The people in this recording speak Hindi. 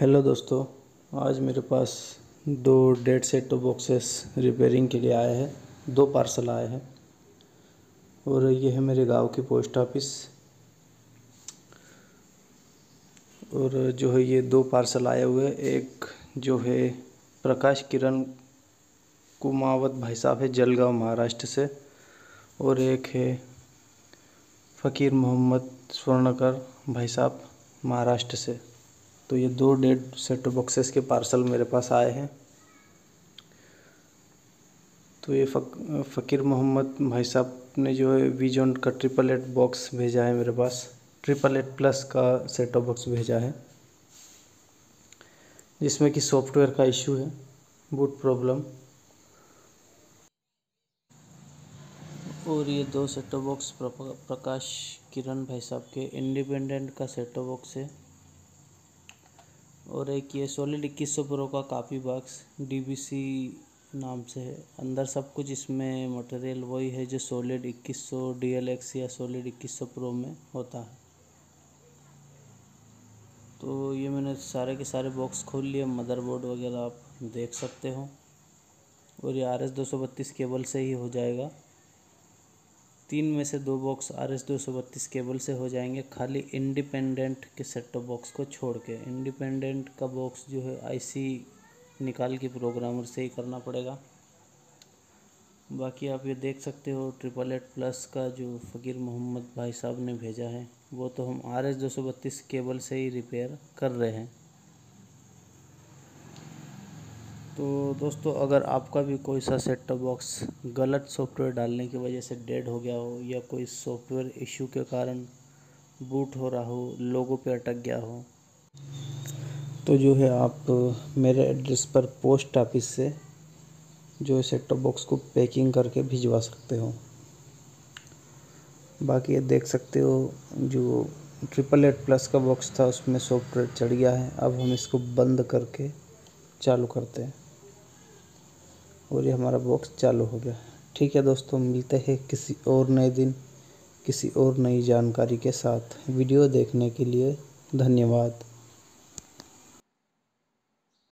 हेलो दोस्तों, आज मेरे पास दो dead set top boxes repairing के लिए आए हैं, दो पार्सल आए हैं। और ये है मेरे गाँव की पोस्ट ऑफ़िस और जो है ये दो पार्सल आए हुए हैं, एक जो है प्रकाश किरण कुमावत भाई साहब है जलगांव, महाराष्ट्र से। और एक है फ़कीर मोहम्मद स्वर्णकर भाई साहब, महाराष्ट्र से। तो ये दो डेड सेट बॉक्सेस के पार्सल मेरे पास आए हैं। तो ये फ़क, फ़कीर मोहम्मद भाई साहब ने जो है विजन का ट्रिपल एट बॉक्स भेजा है मेरे पास। ट्रिपल एट प्लस का सेट ऑफ़ बॉक्स भेजा है। जिसमें कि सॉफ्टवेयर का इशू है बूट प्रॉब्लम और ये दो set of box Prakash Kiran भाई साहब के इंडिपेंडेंट का सेट ऑफ़ बॉक्स है। और एक ये सॉलिड इक्कीस सौ प्रो का काफ़ी बॉक्स डीबीसी नाम से है। अंदर सब कुछ इसमें मटेरियल वही है जो सॉलिड इक्कीस सौ डी एल एक्स या सॉलिड इक्कीस सौ प्रो में होता है। तो ये मैंने सारे के सारे बॉक्स खोल लिए मदरबोर्ड वगैरह आप देख सकते हो। और ये आर एस दो सौ बत्तीस केबल से ही हो जाएगा। तीन में से दो बॉक्स आर एस दो सौ बत्तीस केबल से हो जाएँगे। खाली इंडिपेंडेंट के सेट टॉप बॉक्स को छोड़ के। इंडिपेंडेंट का बॉक्स जो है आईसी निकाल के प्रोग्रामर से ही करना पड़ेगा। बाकी आप ये देख सकते हो ट्रिपल एट प्लस का जो फ़कीर मोहम्मद भाई साहब ने भेजा है, वो तो हम आर एस दो सौ बत्तीस केबल से ही रिपेयर कर रहे हैं। तो दोस्तों, अगर आपका भी कोई सा सेट टॉप बॉक्स गलत सॉफ्टवेयर डालने की वजह से डेड हो गया हो या कोई सॉफ्टवेयर इशू के कारण बूट हो रहा हो, लोगों पे अटक गया हो तो जो है आप मेरे एड्रेस पर पोस्ट ऑफ़िस से जो सेट टॉप बॉक्स को पैकिंग करके भिजवा सकते हो। बाकी ये देख सकते हो, जो ट्रिपल एट प्लस का बॉक्स था, उसमें सॉफ्टवेयर चढ़ गया है। अब हम इसको बंद करके चालू करते हैं। और ये हमारा बॉक्स चालू हो गया। ठीक है दोस्तों, मिलते हैं किसी और नए दिन, किसी और नई जानकारी के साथ। वीडियो देखने के लिए धन्यवाद।